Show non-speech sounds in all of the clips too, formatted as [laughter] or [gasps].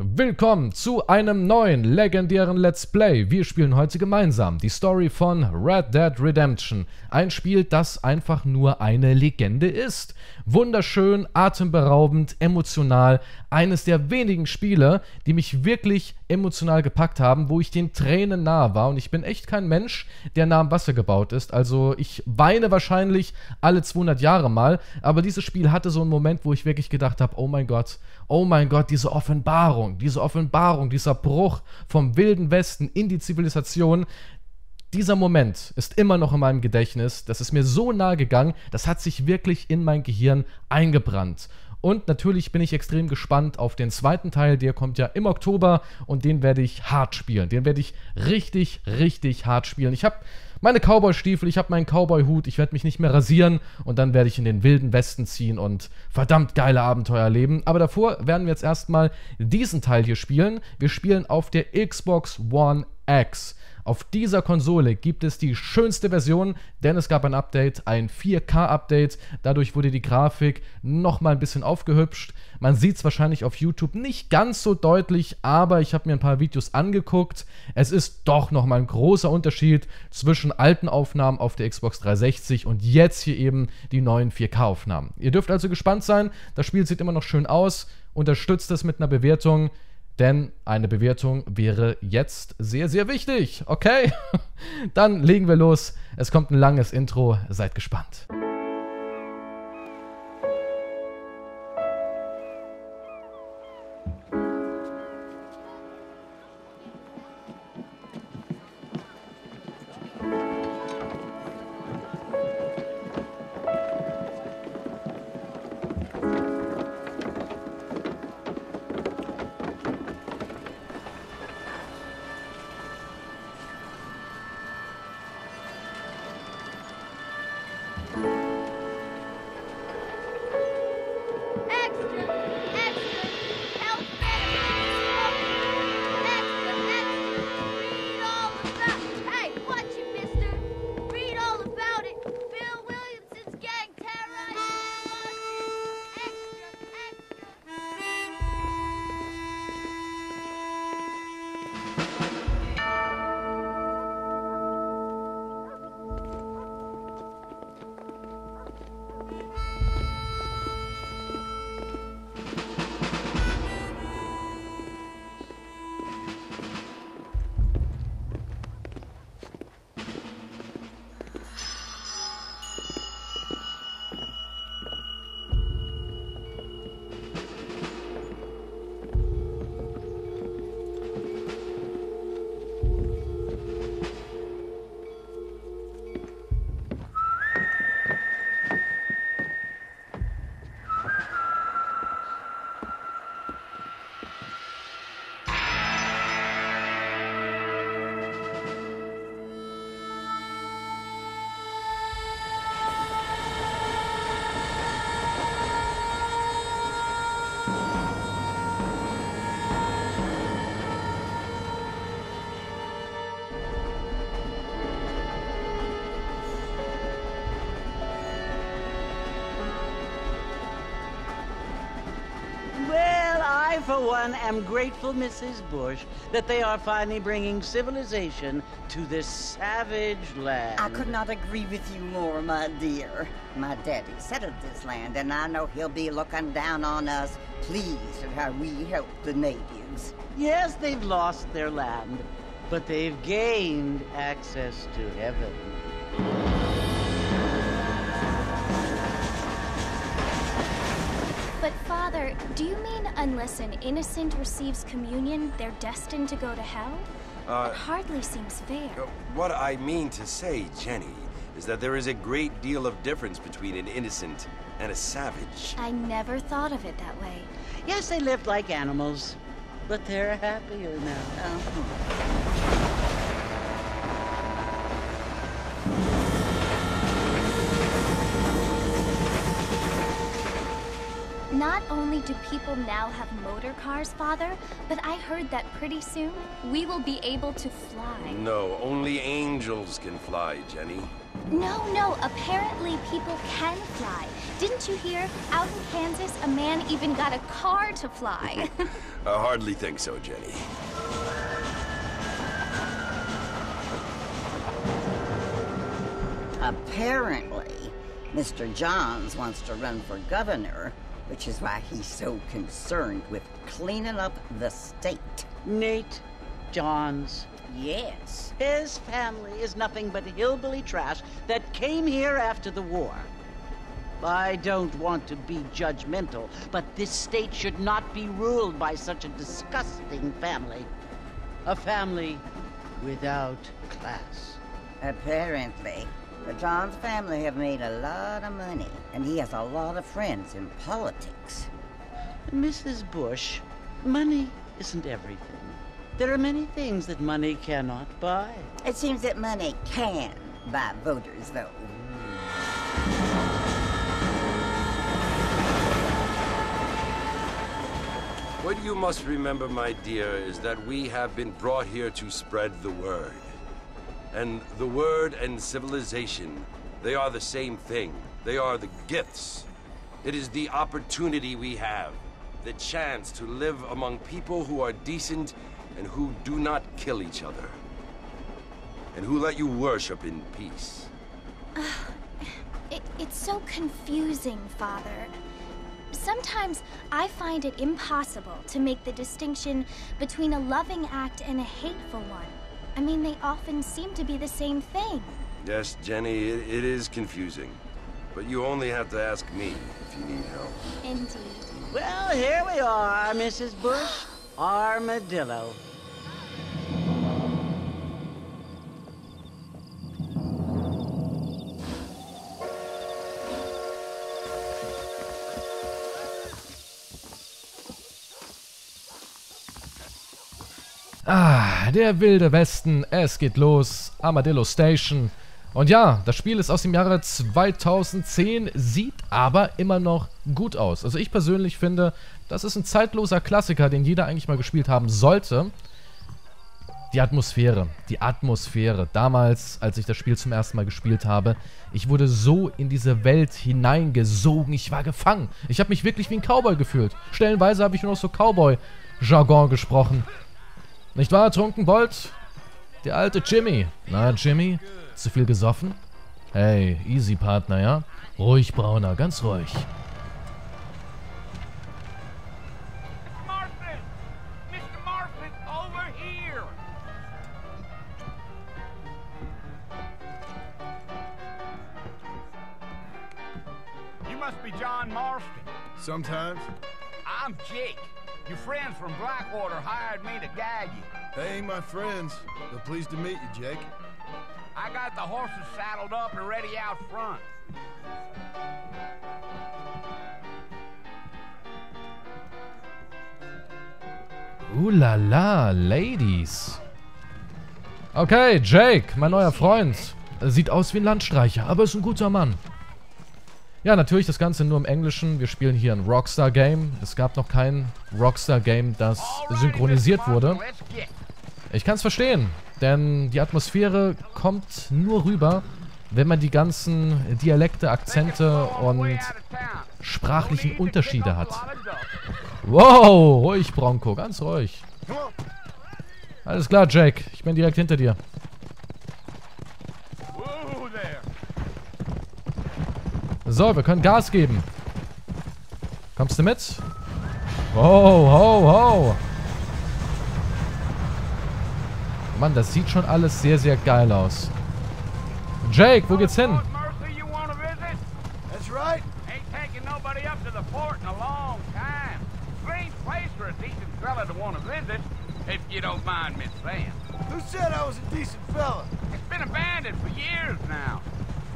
Willkommen zu einem neuen legendären Let's Play. Wir spielen heute gemeinsam die Story von Red Dead Redemption. Ein Spiel, das einfach nur eine Legende ist. Wunderschön, atemberaubend, emotional. Eines der wenigen Spiele, die mich wirklich emotional gepackt haben, wo ich den Tränen nahe war. Und ich bin echt kein Mensch, der nah am Wasser gebaut ist. Also ich weine wahrscheinlich alle 200 Jahre mal. Aber dieses Spiel hatte so einen Moment, wo ich wirklich gedacht habe, oh mein Gott, oh mein Gott, diese Offenbarung, diese Offenbarung, dieser Bruch vom wilden Westen in die Zivilisation, dieser Moment ist immer noch in meinem Gedächtnis. Das ist mir so nahe gegangen, das hat sich wirklich in mein Gehirn eingebrannt. Und natürlich bin ich extrem gespannt auf den zweiten Teil. Der kommt ja im Oktober und den werde ich hart spielen. Den werde ich richtig, richtig hart spielen. Ich habe meine Cowboy-Stiefel, ich habe meinen Cowboy-Hut, ich werde mich nicht mehr rasieren und dann werde ich in den wilden Westen ziehen und verdammt geile Abenteuer erleben. Aber davor werden wir jetzt erstmal diesen Teil hier spielen. Wir spielen auf der Xbox One X. Auf dieser Konsole gibt es die schönste Version, denn es gab ein Update, ein 4K-Update. Dadurch wurde die Grafik nochmal ein bisschen aufgehübscht. Man sieht es wahrscheinlich auf YouTube nicht ganz so deutlich, aber ich habe mir ein paar Videos angeguckt. Es ist doch nochmal ein großer Unterschied zwischen alten Aufnahmen auf der Xbox 360 und jetzt hier eben die neuen 4K-Aufnahmen. Ihr dürft also gespannt sein. Das Spiel sieht immer noch schön aus. Unterstützt es mit einer Bewertung denn eine Bewertung wäre jetzt sehr, sehr wichtig. Okay, [laughs] dann legen wir los. Es kommt ein langes Intro. Seid gespannt. For one, am grateful, Mrs. Bush, that they are finally bringing civilization to this savage land. I could not agree with you more, my dear. My daddy settled this land, and I know he'll be looking down on us, pleased at how we help the natives. Yes, they've lost their land, but they've gained access to heaven. Do you mean unless an innocent receives communion, they're destined to go to hell? Uh, that hardly seems fair. Uh, What I mean to say, Jenny, is that there is a great deal of difference between an innocent and a savage. I never thought of it that way. Yes, they lived like animals, but they're happier now. Not only do people now have motor cars, Father, but I heard that pretty soon we will be able to fly. No, only angels can fly, Jenny. No, no, apparently people can fly. Didn't you hear? Out in Kansas, a man even got a car to fly. [laughs] [laughs] I hardly think so, Jenny. Apparently, Mr. Johns wants to run for governor, which is why he's so concerned with cleaning up the state. Nate Johns. Yes. His family is nothing but hillbilly trash that came here after the war. I don't want to be judgmental, but this state should not be ruled by such a disgusting family. A family without class. Apparently. The Johns family have made a lot of money, and he has a lot of friends in politics. Mrs. Bush, money isn't everything. There are many things that money cannot buy. It seems that money can buy voters, though. What you must remember, my dear, is that we have been brought here to spread the word. And the word and civilization, they are the same thing. They are the gifts. It is the opportunity we have, the chance to live among people who are decent and who do not kill each other. And who let you worship in peace. it, it's so confusing, Father. Sometimes I find it impossible to make the distinction between a loving act and a hateful one. I mean, they often seem to be the same thing. Yes, Jenny, it, it is confusing. But you only have to ask me if you need help. Indeed. Well, here we are, Mrs. Bush. [gasps] Armadillo. Ah, der wilde Westen, es geht los, Armadillo Station. Und ja, das Spiel ist aus dem Jahre 2010, sieht aber immer noch gut aus. Also ich persönlich finde, das ist ein zeitloser Klassiker, den jeder eigentlich mal gespielt haben sollte. Die Atmosphäre, die Atmosphäre. Damals, als ich das Spiel zum ersten Mal gespielt habe, ich wurde so in diese Welt hineingesogen, ich war gefangen. Ich habe mich wirklich wie ein Cowboy gefühlt. Stellenweise habe ich nur noch so Cowboy-Jargon gesprochen. Nicht wahr, Trunkenbold? Der alte Jimmy. Na, Jimmy? Zu viel gesoffen? Hey, easy, Partner, ja? Ruhig, Brauner, ganz ruhig. Marvin! Mr. Marvin, over here! You must be John Marston. Sometimes. I'm Jake. Your friends from Blackwater hired me to guide you. They ain't my friends, but pleased to meet you, Jake. I got the horses saddled up and ready out front. Uh la la, Ladies. Okay, Jake, mein neuer Freund. Sieht aus wie ein Landstreicher, aber ist ein guter Mann. Ja, natürlich das Ganze nur im Englischen. Wir spielen hier ein Rockstar-Game. Es gab noch kein Rockstar-Game, das synchronisiert wurde. Ich kann es verstehen, denn die Atmosphäre kommt nur rüber, wenn man die ganzen Dialekte, Akzente und sprachlichen Unterschiede hat. Wow, ruhig, Bronco, ganz ruhig. Alles klar, Jake. Ich bin direkt hinter dir. Whoa there. So, wir können Gas geben. Kommst du mit? Ho, ho, ho. Mann, das sieht schon alles sehr, sehr geil aus. Jake, wo geht's hin? If you don't mind me saying. Who said I was a decent fella? It's been abandoned for years now.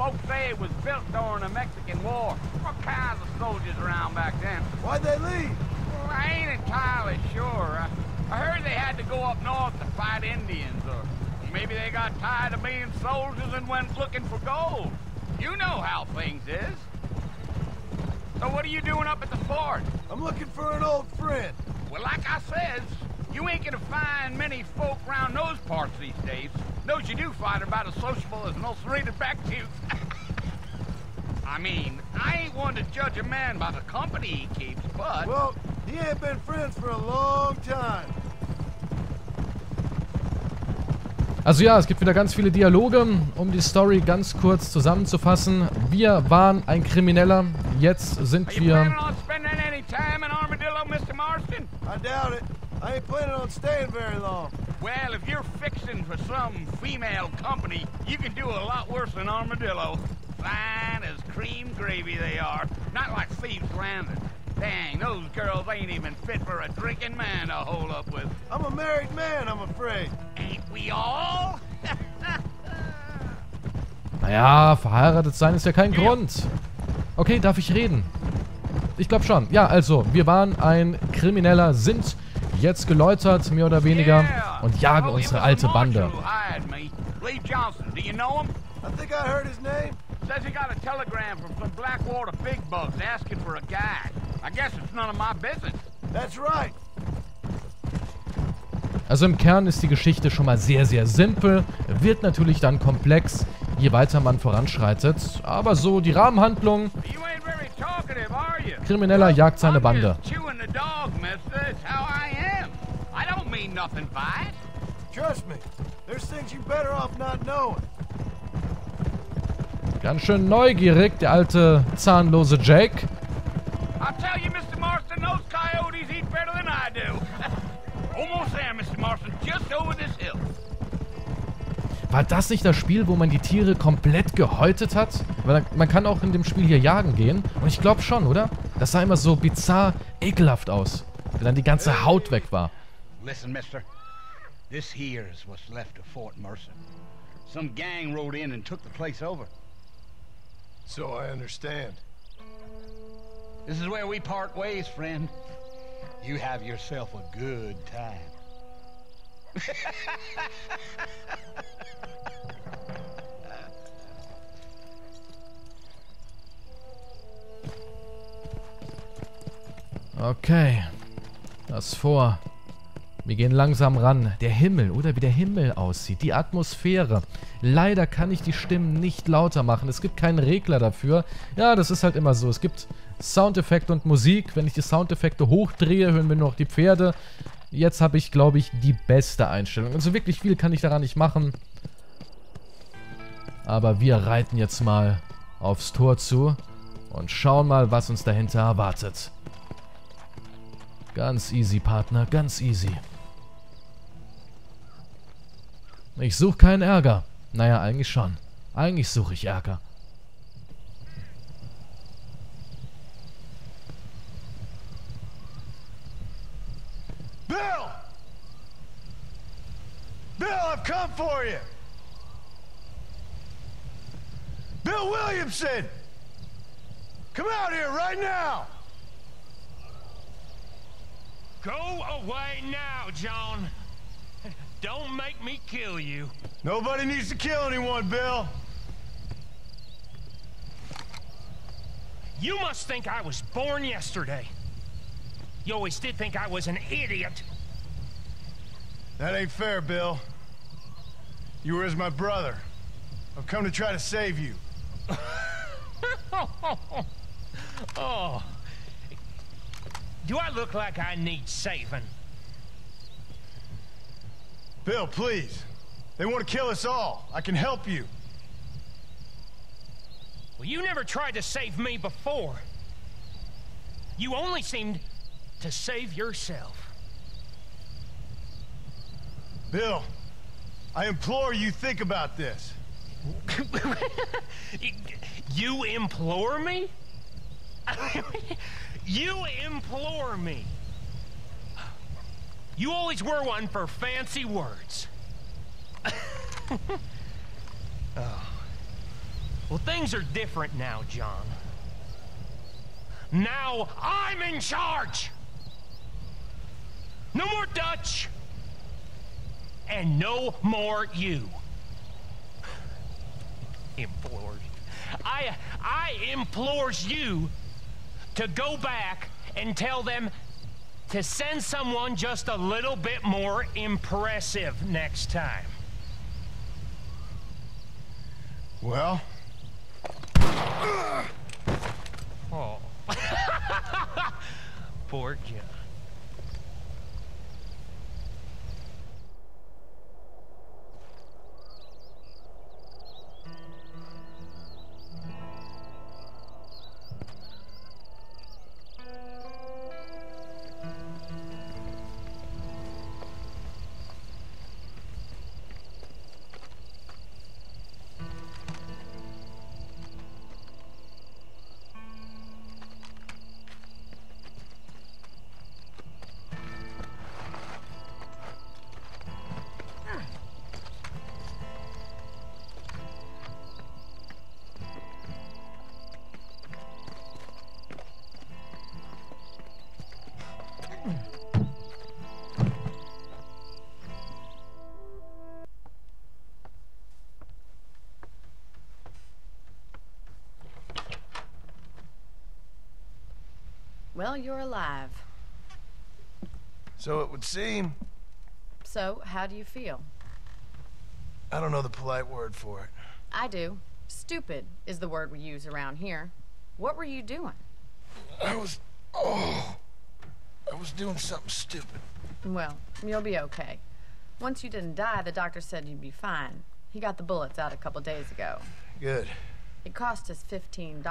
Folks say it was built during the Mexican War. All kinds of soldiers around back then. Why'd they leave? Well, I ain't entirely sure. I, I heard they had to go up north to fight Indians, or maybe they got tired of being soldiers and went looking for gold. You know how things is. So what are you doing up at the fort? I'm looking for an old friend. Well, like I says, You ain't gonna find many folk round those parts these days. Those you do find are about as sociable as an ulcerated back tooth. [laughs] I mean, I ain't one to judge a man by the company he keeps, but... Well, he ain't been friends for a long time. Also ja, es gibt wieder ganz viele Dialoge, um die Story ganz kurz zusammenzufassen. Wir waren ein Krimineller, jetzt sind Are you planning wir... on spending any time in Armadillo, Mr. Marston? I doubt it. I ain't planning on staying very long. Well, if you're fixing for some female company, you can do a lot worse than Armadillo. Fine as cream gravy they are. Not like Thieves Landing. Dang, those girls ain't even fit for a drinking man to hold up with. I'm a married man, I'm afraid. Ain't we all? [laughs] Naja, verheiratet sein ist ja kein Grund. Okay, darf ich reden? Ich glaube schon. Ja, also, wir waren ein Krimineller, sind jetzt geläutert, mehr oder weniger, und jagen Oh, unsere alte Bande. Says he got a telegram from some Blackwater big bugs asking for a guy. I guess it's none of my business. That's right. Also im Kern ist die Geschichte schon mal sehr, sehr simpel, wird natürlich dann komplex, je weiter man voranschreitet. Aber so die Rahmenhandlung, You ain't very talkative, are you? Krimineller jagt seine I'm Bande. Mean nothing by it. Trust me. There's things you better off not knowing. Ganz schön neugierig, der alte zahnlose Jake. I'll tell you, Mr. Marston, those coyotes eat better than I do. [laughs] Almost there, Mr. Marston, just over this hill. War das nicht das Spiel, wo man die Tiere komplett gehäutet hat? Weil man kann auch in dem Spiel hier jagen gehen. Und ich glaube schon, oder? Das sah immer so bizarr ekelhaft aus. Wenn dann die ganze Haut weg war. Listen, mister. This here is what's left of Fort Mercer. Some gang rode in and took the place over. So I understand. This is where we part ways, friend. You have yourself a good time. Okay. Das vor. Wir gehen langsam ran. Der Himmel, oder wie der Himmel aussieht. Die Atmosphäre. Leider kann ich die Stimmen nicht lauter machen. Es gibt keinen Regler dafür. Ja, das ist halt immer so. Es gibt Soundeffekte und Musik. Wenn ich die Soundeffekte hochdrehe, hören wir noch die Pferde. Jetzt habe ich, glaube ich, die beste Einstellung. Also wirklich viel kann ich daran nicht machen. Aber wir reiten jetzt mal aufs Tor zu und schauen mal, was uns dahinter erwartet. Ganz easy, Partner, ganz easy. Ich suche keinen Ärger. Naja, eigentlich schon. Eigentlich suche ich Ärger. Bill! Bill, I've come for you! Bill Williamson! Come out here right now! Go away now, John. Don't make me kill you. Nobody needs to kill anyone, Bill. You must think I was born yesterday. You always did think I was an idiot. That ain't fair, Bill. You were as my brother. I've come to try to save you. [laughs] oh. Do I look like I need saving? Bill, please. They want to kill us all. I can help you. Well, you never tried to save me before. You only seemed to save yourself. Bill, I implore you think about this. [laughs] you implore me? [laughs] you implore me. You always were one for fancy words. [laughs] oh. Well, things are different now, John. Now I'm in charge. No more Dutch. And no more you. [sighs] Implores. I I implores you to go back and tell them to send someone just a little bit more impressive next time. Well, Oh. [laughs] Poor John. Well, you're alive. so it would seem. So, how do you feel? I don't know the polite word for it. I do. Stupid is the word we use around here. What were you doing? I was. Oh. I was doing something stupid. Well, you'll be okay. Once you didn't die, the doctor said you'd be fine. He got the bullets out a couple days ago. Good. It cost us $15.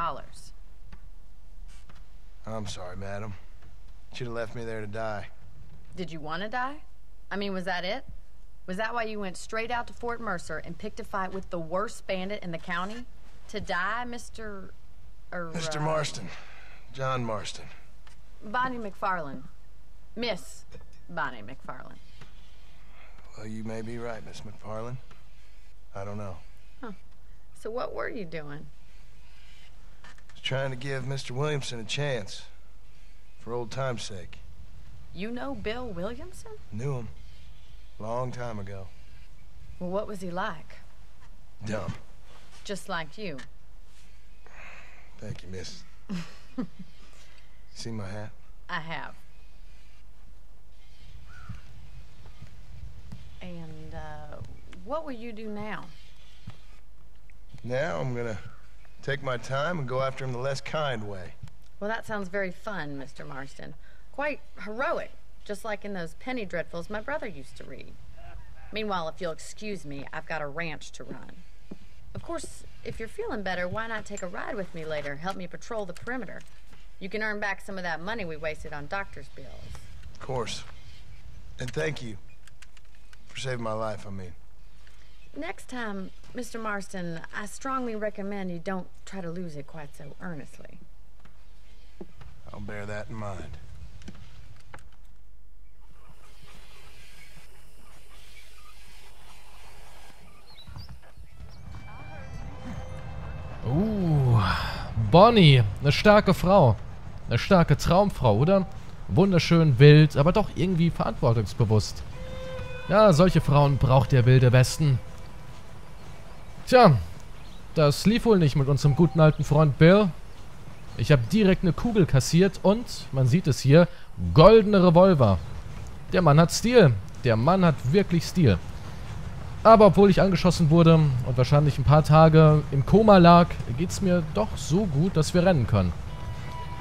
I'm sorry, madam. Should have left me there to die. Did you want to die? I mean, was that it? Was that why you went straight out to Fort Mercer and picked a fight with the worst bandit in the county? To die, Mr. Er, Mr. uh, Marston. John Marston. Bonnie McFarland. Miss Bonnie McFarland. Well, you may be right, Miss McFarland. I don't know. So what were you doing? Trying to give Mr. Williamson a chance. For old time's sake. You know Bill Williamson? Knew him. Long time ago. Well, what was he like? Dumb. Just like you. Thank you, miss. [laughs] See my hat? I have. And, uh, what will you do now? Now I'm gonna take my time and go after him the less kind way. Well, that sounds very fun, Mr. Marston. Quite heroic, just like in those penny dreadfuls my brother used to read. Meanwhile, if you'll excuse me, I've got a ranch to run. Of course, if you're feeling better, why not take a ride with me later? Help me patrol the perimeter. You can earn back some of that money we wasted on doctor's bills. Of course. And thank you. For saving my life, I mean. Next time, Mr. Marston, I strongly recommend you don't try to lose it quite so earnestly. I'll bear that in mind. Uh, Bonnie, eine starke Frau. Eine starke Traumfrau, oder? Wunderschön, wild, aber doch irgendwie verantwortungsbewusst. Ja, solche Frauen braucht der wilde Westen. Tja, das lief wohl nicht mit unserem guten alten Freund Bill. Ich habe direkt eine Kugel kassiert und, man sieht es hier, goldene Revolver. Der Mann hat Stil. Der Mann hat wirklich Stil. Aber obwohl ich angeschossen wurde und wahrscheinlich ein paar Tage im Koma lag, geht's mir doch so gut, dass wir rennen können.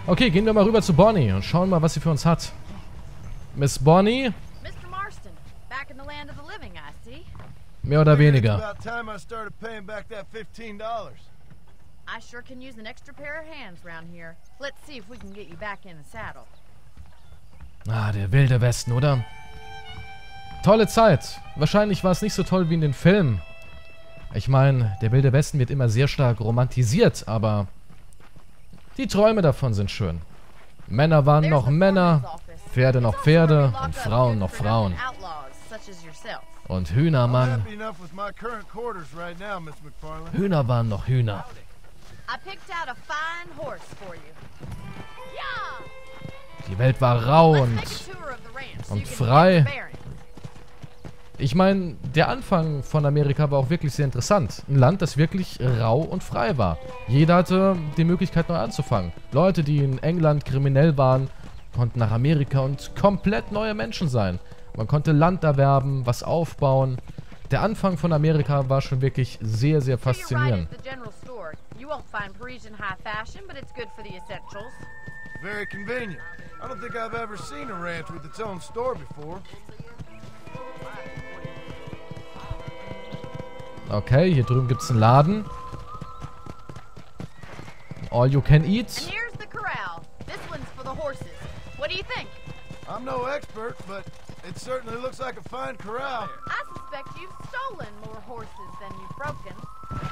Okay, gehen wir mal rüber zu Bonnie und schauen mal, was sie für uns hat. Miss Bonnie, Mr. Marston, back in the land of the. Mehr oder weniger. about time I started paying back that $15. I sure can use an extra pair of hands round here. Let's see if we can get you back in the saddle. Ah, der wilde Westen, oder? Tolle Zeit. Wahrscheinlich war es nicht so toll wie in den Filmen. Ich meine, der wilde Westen wird immer sehr stark romantisiert, aber die Träume davon sind schön. Männer waren noch Männer. Pferde noch also Pferde und Frauen noch Frauen. Outlaws, such as yourself. Und Hühner, Mann. Hühner waren noch Hühner. I picked out a fine horse for you. Yeah! Die Welt war rau und und frei. ich meine, der Anfang von Amerika war auch wirklich sehr interessant. Ein Land, das wirklich rau und frei war. Jeder hatte die Möglichkeit neu anzufangen. Leute, die in England kriminell waren, konnten nach Amerika und komplett neue Menschen sein. Man konnte Land erwerben, was aufbauen. Der Anfang von Amerika war schon wirklich sehr, sehr faszinierend. Very convenient. I don't think I've ever seen a ranch with its own store before. Okay, hier drüben gibt es einen Laden. All you can And eat. here's the corral. This one's for the horses. What do you think? I'm no expert, but it certainly looks like a fine corral. I suspect you've stolen more horses than you've broken.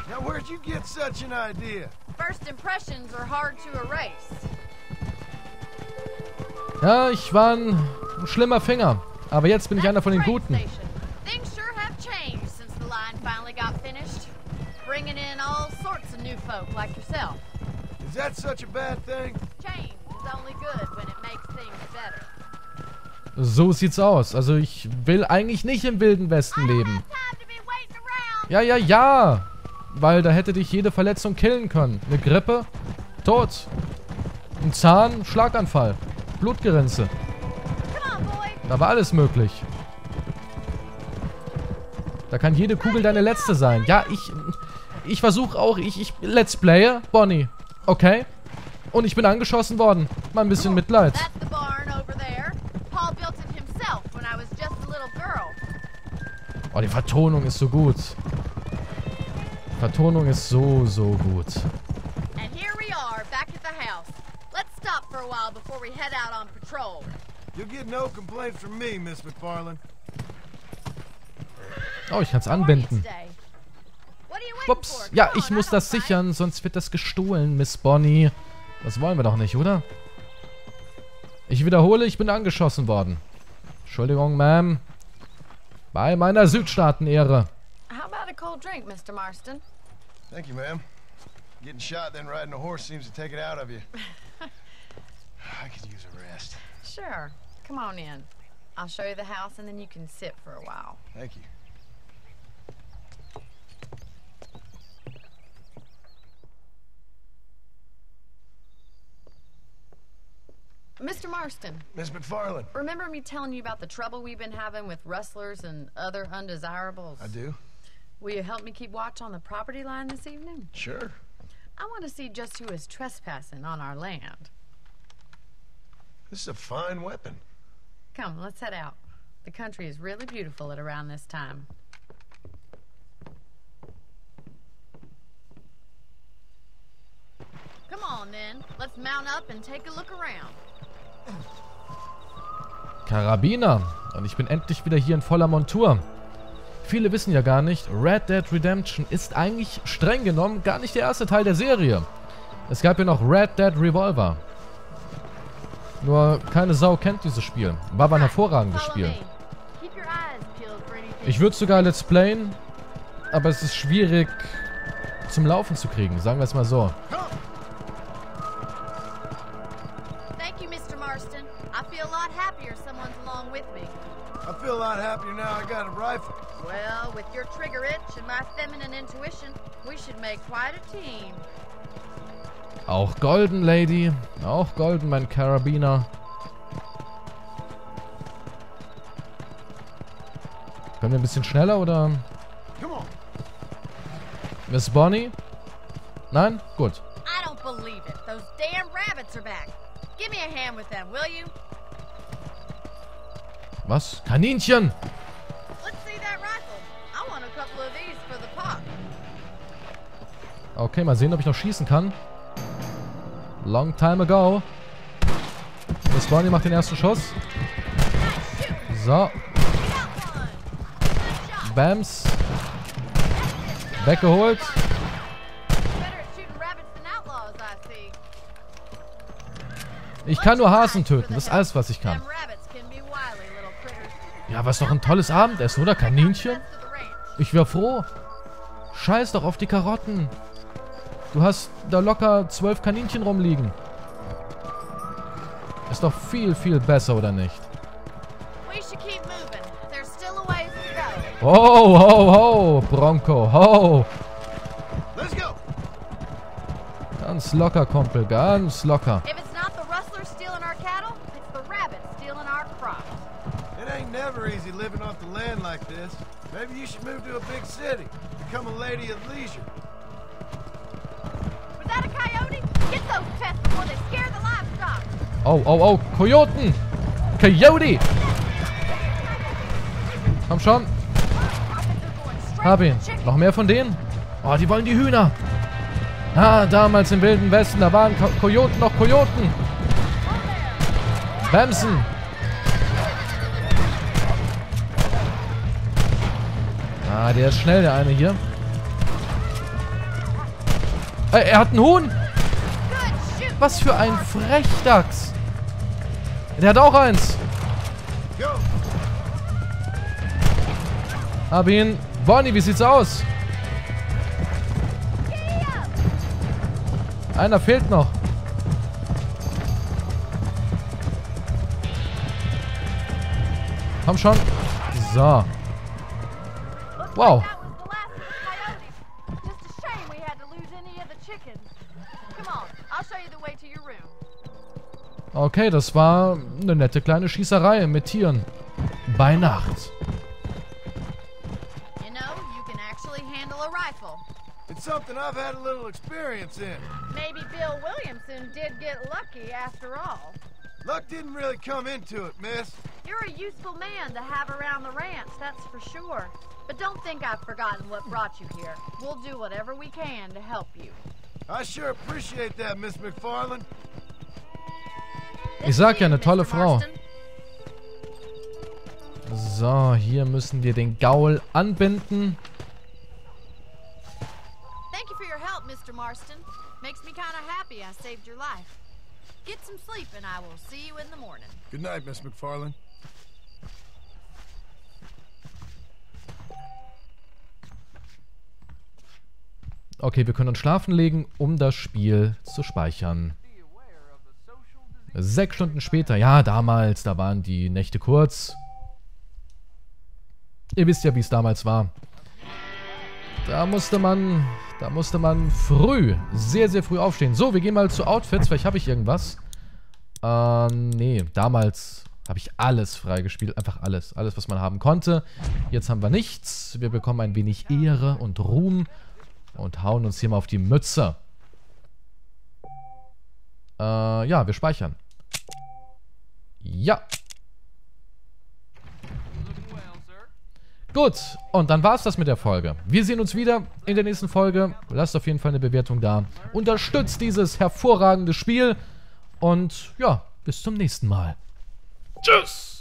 Now, where'd you get such an idea? First impressions are hard to erase. Ja, ich war ein, ein schlimmer Finger. Aber jetzt bin ich einer von den Train Guten. station. Things sure have changed since the line finally got finished. Bringing in all sorts of new folk like yourself. Is that such a bad thing? Change is only good when it makes things better. So sieht's aus. Also ich will eigentlich nicht im Wilden Westen leben. Ja, ja, ja. Weil da hätte dich jede Verletzung killen können. Eine Grippe, tot. Ein Zahn, Schlaganfall. Boy. Da war alles möglich. Da kann jede Kugel deine letzte sein. Ja, ich... Ich versuche auch... Ich, ich let's playe, Bonnie. Okay? Und ich bin angeschossen worden. Mal ein bisschen Mitleid. Oh, die Vertonung ist so gut. Vertonung ist so, so gut. And here we are, back at the house. Let's stop for a while before we head out on patrol. You'll get no complaints from me, Miss McFarland. Oh, ich kann es anbinden. Ups. Ja, ich muss das sichern, sonst wird das gestohlen, Miss Bonnie. Das wollen wir doch nicht, oder? Ich wiederhole, ich bin angeschossen worden. Entschuldigung, Ma'am. Bei meiner Südstaaten-Ehre. How about a cold drink, Mr. Marston? Thank you, ma'am. Getting shot, then riding a horse seems to take it out of you. [laughs] I could use a rest. Sure. Come on in. I'll show you the house and then you can sit for a while. Thank you. Mr. Marston, Miss McFarland. remember me telling you about the trouble we've been having with rustlers and other undesirables? I do. Will you help me keep watch on the property line this evening? Sure. I want to see just who is trespassing on our land. This is a fine weapon. Come, let's head out. The country is really beautiful at around this time. Come on, then. Let's mount up and take a look around. Karabiner. Und ich bin endlich wieder hier in voller Montur. Viele wissen ja gar nicht, Red Dead Redemption ist eigentlich streng genommen gar nicht der erste Teil der Serie. Es gab ja noch Red Dead Revolver. Nur keine Sau kennt dieses Spiel. War aber ein hervorragendes Spiel. Ich würde sogar Let's Playen, aber es ist schwierig zum Laufen zu kriegen, sagen wir es mal so. Lot happier now I got a rifle. Well, with your trigger itch and my feminine intuition, we should make quite a team. Auch Golden Lady, auch Golden mein Karabiner. Können wir ein bisschen schneller oder Come on. Miss Bonnie? Nein? Gut. I don't believe it. Those damn rabbits are back. Give me a hand with them, will you? Was? Kaninchen! Let's see that rifle. I want a couple of these for the pop. Okay, mal sehen, ob ich noch schießen kann. Long time ago. Miss Bonnie macht den ersten Schuss. So. Bams. Weggeholt. Ich kann nur Hasen töten. Das ist alles, was ich kann. Ja, was doch ein tolles Abendessen, oder? Kaninchen? Ich wäre froh. Scheiß doch auf die Karotten. Du hast da locker zwölf Kaninchen rumliegen. Ist doch viel, viel besser, oder nicht? We should keep moving. There's still a ways to go. Ho, ho, ho, Bronco, ho. Let's go. Ganz locker, Kumpel, ganz locker. Like this. Maybe you should move to a big city. Become a lady of leisure. Was that a coyote? Get those pests before they scare the livestock. Oh, oh, oh. Kojoten. Coyote. Komm schon. Hab ihn. Noch mehr von denen? Oh, die wollen die Hühner. Ah, damals im Wilden Westen, da waren Ko Kojoten noch Kojoten. Bamsen. Ah, der ist schnell, der eine hier. Äh, er hat einen Huhn. Was für ein Frechdachs. Der hat auch eins. Hab ihn. Bonnie, wie sieht's aus? Einer fehlt noch. Komm schon. So. Wow. That was the last of the coyotes. Just a shame we had to lose any of the chickens. Come on, I'll show you the way to your room. Okay, das war eine nette kleine Schießerei mit Tieren. Bei Nacht. You know, you can actually handle a rifle. It's something I've had a little experience in. Maybe Bill Williamson did get lucky after all. Luck didn't really come into it, miss. You're a useful man to have around the ranch, that's for sure. But don't think I've forgotten what brought you here. We'll do whatever we can to help you. I sure appreciate that, Miss McFarland. Ich sag ja, eine tolle Frau. So, hier müssen wir den Gaul anbinden. Thank you for your help, Mr. Marston. Makes me kind of happy I saved your life. Get some sleep and I will see you in the morning. Good night, Miss McFarland. Okay, wir können uns schlafen legen, um das Spiel zu speichern. Sechs Stunden später. Ja, damals, da waren die Nächte kurz. Ihr wisst ja, wie es damals war. Da musste man, da musste man früh, sehr, sehr früh aufstehen. So, wir gehen mal zu Outfits. Vielleicht habe ich irgendwas. Äh, nee, damals habe ich alles freigespielt. Einfach alles. Alles, was man haben konnte. Jetzt haben wir nichts. Wir bekommen ein wenig Ehre und Ruhm. Und hauen uns hier mal auf die Mütze. Äh, ja, wir speichern. Ja. Gut, und dann war es das mit der Folge. Wir sehen uns wieder in der nächsten Folge. Lasst auf jeden Fall eine Bewertung da. Unterstützt dieses hervorragende Spiel. Und ja, bis zum nächsten Mal. Tschüss.